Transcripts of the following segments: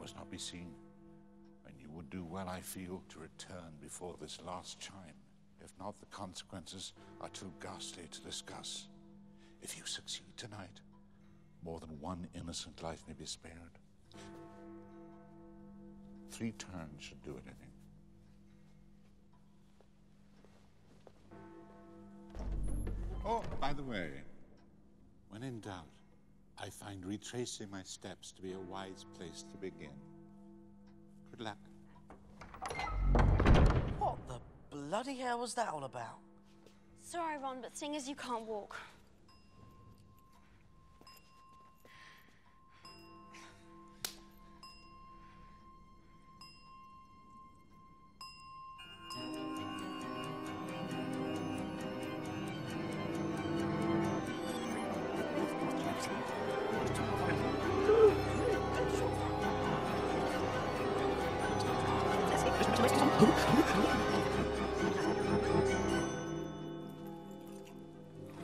must not be seen. And you would do well, I feel, to return before this last chime. If not, the consequences are too ghastly to discuss. If you succeed tonight, more than one innocent life may be spared. Three turns should do it, I think. Oh, by the way, when in doubt, I find retracing my steps to be a wise place to begin. Good luck. What the bloody hell was that all about? Sorry, Ron, but seeing as you can't walk.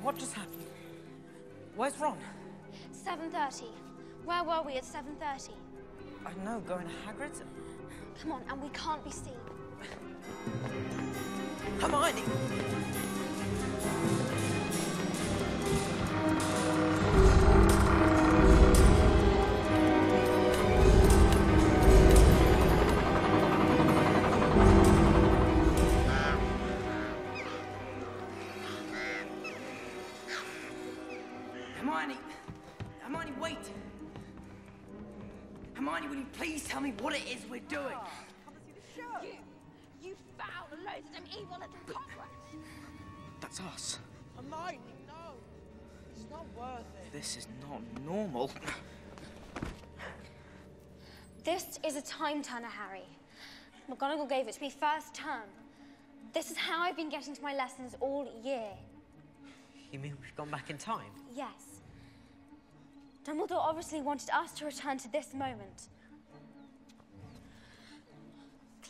What just happened? Where's Ron? 7.30. Where were we at 7.30? I know, going to Hagrid's? Come on, and we can't be seen. Hermione! Hermione! Hermione, wait! Hermione, will you please tell me what it is we're doing? Oh, you, you foul, loathsome, evil little cockroach. That's us. Hermione, no. It's not worth it. This is not normal. This is a time turner, Harry. McGonagall gave it to me first term. This is how I've been getting to my lessons all year. You mean we've gone back in time? Yes. Dumbledore obviously wanted us to return to this moment.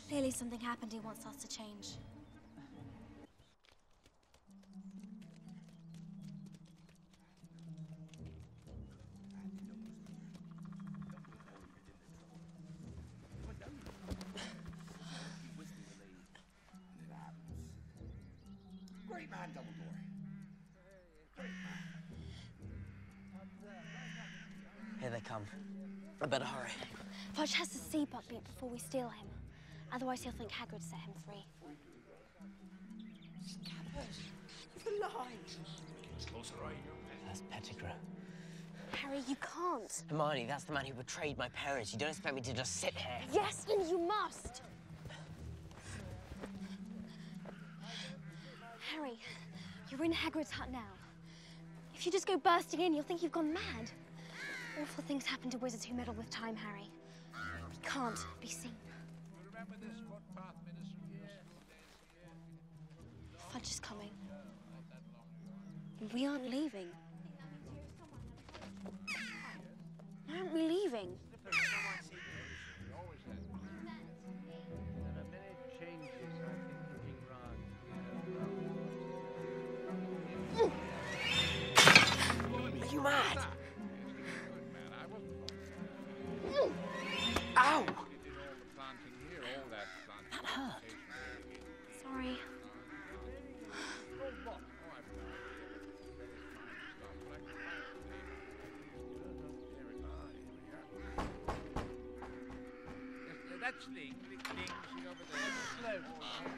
Clearly something happened he wants us to change. Great man, Dumbledore. Here they come. I better hurry. Fudge has to see Buckbeak before we steal him. Otherwise he'll think Hagrid set him free. Scabbers, you've line. That's Pettigrew. Harry, you can't. Hermione, that's the man who betrayed my parents. You don't expect me to just sit here. Yes, and you must. Harry, you're in Hagrid's hut now. If you just go bursting in, you'll think you've gone mad. Awful things happen to wizards who meddle with time, Harry. We can't be seen. Fudge is coming. We aren't leaving. Why aren't we leaving? Hurt. Sorry. That's Ling. Ling, Ling, see over there. Slow.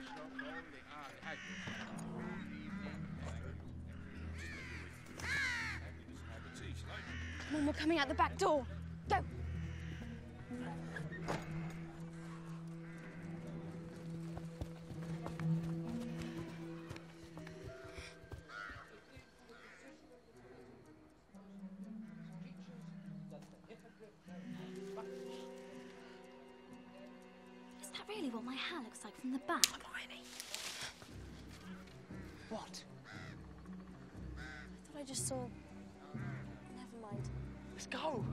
Stop holding. Ah, Hagrid. Come on, we're coming out the back door. Go. Really what my hair looks like from the back? Hermione. What? I thought I just saw. Never mind. Let's go.